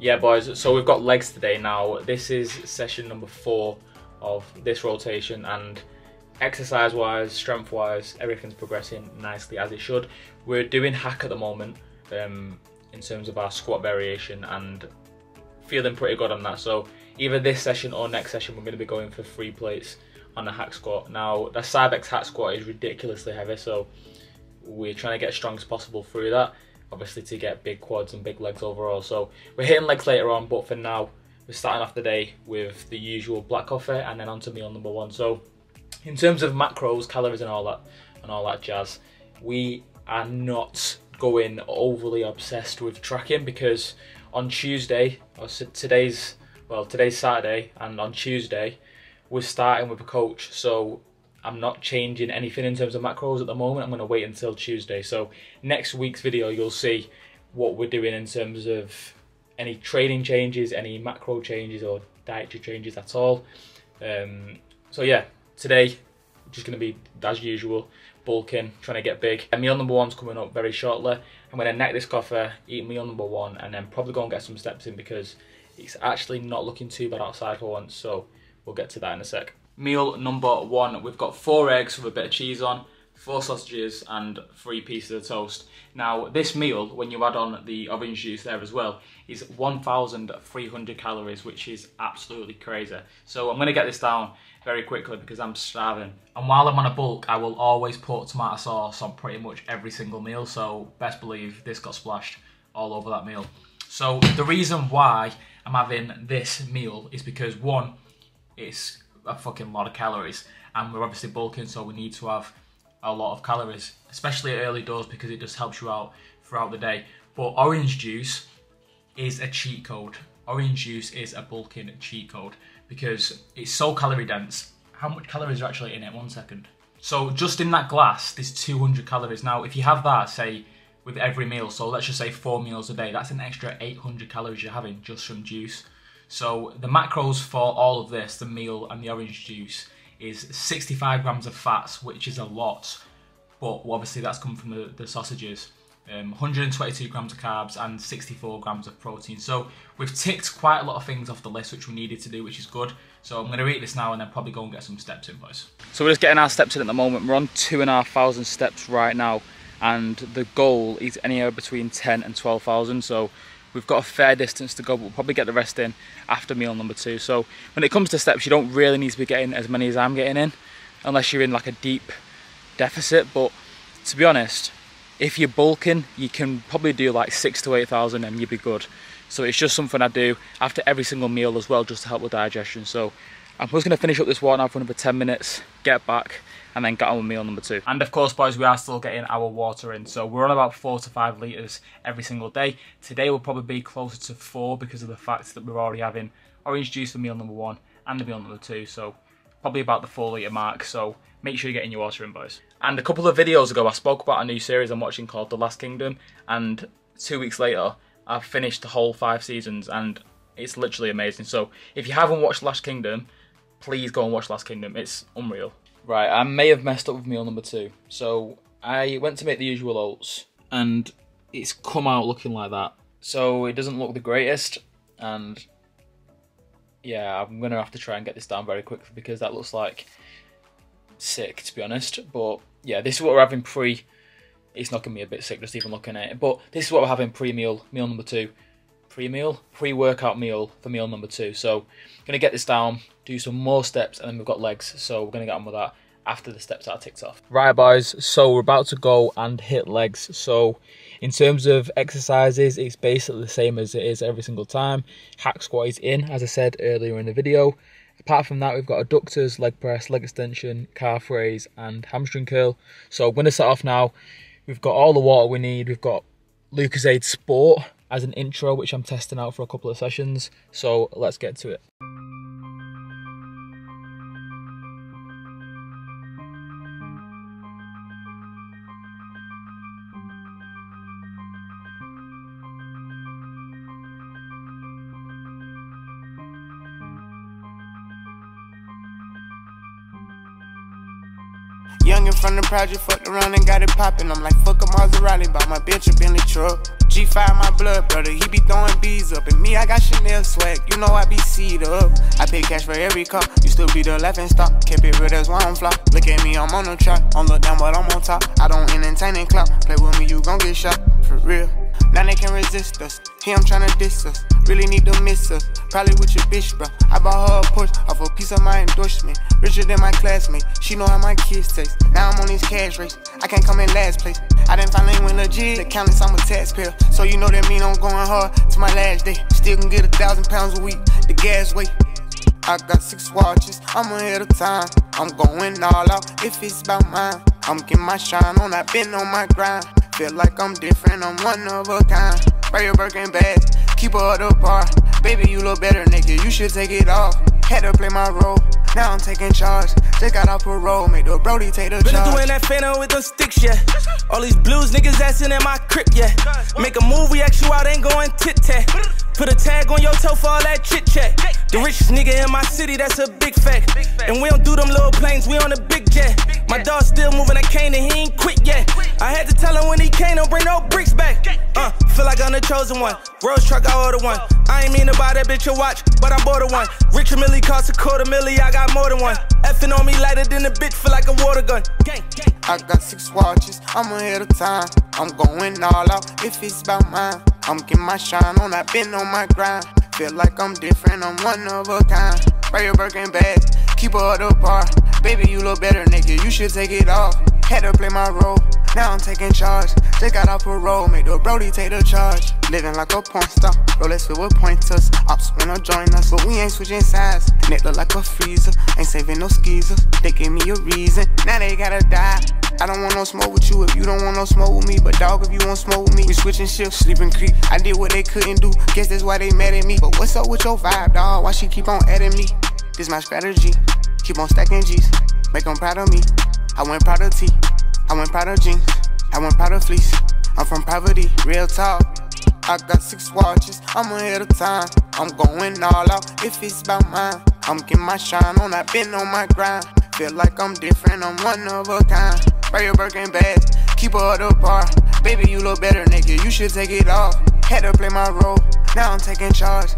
Yeah, boys. So we've got legs today now. This is session number four of this rotation, and exercise-wise, strength-wise, everything's progressing nicely as it should. We're doing hack at the moment um, in terms of our squat variation, and feeling pretty good on that. So either this session or next session, we're going to be going for three plates on the hack squat. Now the Cybex hack squat is ridiculously heavy, so we're trying to get as strong as possible through that. Obviously to get big quads and big legs overall. So we're hitting legs later on, but for now we're starting off the day with the usual black coffee and then onto meal number one. So in terms of macros, calories and all that and all that jazz, we are not going overly obsessed with tracking because on Tuesday, or today's well today's Saturday and on Tuesday we're starting with a coach. So I'm not changing anything in terms of macros at the moment. I'm going to wait until Tuesday. So next week's video, you'll see what we're doing in terms of any training changes, any macro changes or dietary changes at all. Um, so yeah, today just going to be as usual, bulking, trying to get big. And meal number one's coming up very shortly. I'm going to neck this coffee, eat meal number one, and then probably go and get some steps in because it's actually not looking too bad outside for once. So we'll get to that in a sec meal number one. We've got four eggs with a bit of cheese on, four sausages and three pieces of toast. Now this meal, when you add on the orange juice there as well, is 1,300 calories, which is absolutely crazy. So I'm gonna get this down very quickly because I'm starving. And while I'm on a bulk, I will always put tomato sauce on pretty much every single meal. So best believe this got splashed all over that meal. So the reason why I'm having this meal is because one, it's a fucking lot of calories, and we're obviously bulking, so we need to have a lot of calories, especially at early doors because it just helps you out throughout the day. But orange juice is a cheat code. Orange juice is a bulking cheat code because it's so calorie dense. How much calories are actually in it? One second. So just in that glass, there's 200 calories. Now, if you have that, say, with every meal, so let's just say four meals a day, that's an extra 800 calories you're having just from juice. So the macros for all of this, the meal and the orange juice, is 65 grams of fats, which is a lot, but obviously that's come from the, the sausages. Um, 122 grams of carbs and 64 grams of protein. So we've ticked quite a lot of things off the list which we needed to do, which is good. So I'm going to eat this now and then probably go and get some steps in, boys. So we're just getting our steps in at the moment. We're on two and a half thousand steps right now, and the goal is anywhere between 10 and 12,000. So We've got a fair distance to go, but we'll probably get the rest in after meal number two. So when it comes to steps, you don't really need to be getting as many as I'm getting in, unless you're in like a deep deficit. But to be honest, if you're bulking, you can probably do like six to 8,000 and you'd be good. So it's just something I do after every single meal as well, just to help with digestion. So I'm just gonna finish up this water now for another 10 minutes, get back, and then get on with meal number two. And of course, boys, we are still getting our water in. So we're on about four to five litres every single day. Today will probably be closer to four because of the fact that we're already having orange juice for meal number one and the meal number two. So probably about the four litre mark. So make sure you're getting your water in, boys. And a couple of videos ago, I spoke about a new series I'm watching called The Last Kingdom. And two weeks later, I've finished the whole five seasons and it's literally amazing. So if you haven't watched Last Kingdom, please go and watch Last Kingdom. It's unreal. Right, I may have messed up with meal number two. So I went to make the usual oats and it's come out looking like that. So it doesn't look the greatest and yeah, I'm gonna have to try and get this down very quickly because that looks like sick to be honest. But yeah, this is what we're having pre. It's knocking me a bit sick just even looking at it. But this is what we're having pre-meal, meal number two pre-meal, pre-workout meal for meal number two. So I'm to get this down, do some more steps, and then we've got legs. So we're to get on with that after the steps are ticked off. Right, boys, so we're about to go and hit legs. So in terms of exercises, it's basically the same as it is every single time. Hack squat is in, as I said earlier in the video. Apart from that, we've got adductors, leg press, leg extension, calf raise, and hamstring curl. So I'm to set off now. We've got all the water we need. We've got Lucozade Sport, as an intro, which I'm testing out for a couple of sessions. So let's get to it. Youngin' from the project, fucked around and got it poppin'. I'm like, fuck a Maserati, bought my bitch a Bentley truck. G5 my blood brother, he be throwing bees up. And me, I got Chanel swag, you know I be seed up. I pay cash for every car, you still be the laughing stock. Kept it real, that's why I'm flop. Look at me, I'm on the track. I'm look down, but I'm on top. I don't entertain and clout. Play with me, you gon' get shot. For real. Now they can resist us. Here I'm tryna diss her. Really need to miss her. Probably with your bitch, bro. I bought her a Porsche off a piece of my endorsement. Richer than my classmate. She know how my kids taste. Now I'm on this cash race. I can't come in last place. I didn't finally win legit. The countless, I'm a taxpayer. So you know that mean I'm going hard to my last day. Still can get a thousand pounds a week. The gas weight. I got six watches, I'm ahead of time. I'm going all out if it's about mine. I'm getting my shine on, I've been on my grind. Feel like I'm different, I'm one of a kind. Buy your Birkin bag, keep her the bar. Baby, you look better naked, you should take it off. Had to play my role, now I'm taking charge. Just got off parole, make the Brody take the Been charge. doing that phantom with them sticks, yeah. All these blues niggas assin' in my crib, yeah. Make a move, we ask you out, ain't going tit tat. Put a tag on your toe for all that chit chat. The richest nigga in my city, that's a big fact. And we don't do them little planes, we on a big jet. My dog still moving that cane and he ain't quit yet. I had to tell him when he came, don't bring no bricks back. Uh, feel like I'm the chosen one. Rose truck, I order one. I ain't mean to buy that bitch a watch, but I bought her one. Richard Mille cost a quarter milli, I got more than one. Effing on me lighter than a bitch, feel like a water gun. I got six watches, I'm ahead of time. I'm going all out if it's about mine. I'm getting my shine on, I've been on my grind. Feel like I'm different, I'm one of a kind. Buy your Birkin bag, keep her the bar. Baby, you look better naked, you should take it off. Had to play my role, now I'm taking charge. Just got off parole, make the Brody take the charge. Living like a porn star, rollers filled with pointers. Ops wanna join us, but we ain't switching sides. Neck look like a freezer, ain't saving no skeezers. They gave me a reason, now they gotta die. I don't want no smoke with you if you don't want no smoke with me. But dog, if you want smoke with me, we switching shifts, sleeping creep. I did what they couldn't do, guess that's why they mad at me. But what's up with your vibe, dog? Why she keep on adding me? This my strategy, keep on stacking G's, make them proud of me. I went proud of tea. I went proud of jeans, I went proud of fleece. I'm from poverty, real talk. I got six watches, I'm ahead of time. I'm going all out if it's about mine. I'm getting my shine on, I've been on my grind. Feel like I'm different, I'm one of a kind. Buy your Birkin bag, keep her the bar. Baby, you look better naked, you should take it off. Had to play my role, now I'm taking charge.